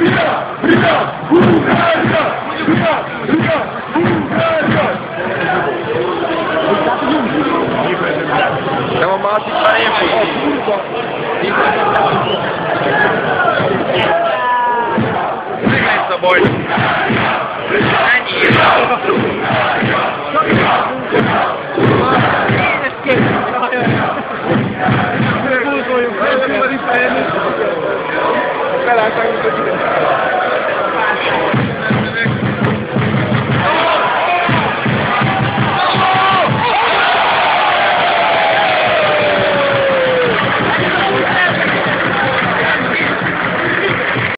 Bulgária! Bulgária! Bulgária! Bulgária! É uma massa de parede. Essa boy. Bulgária! Alasan untuk.